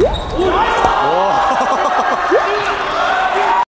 Nice.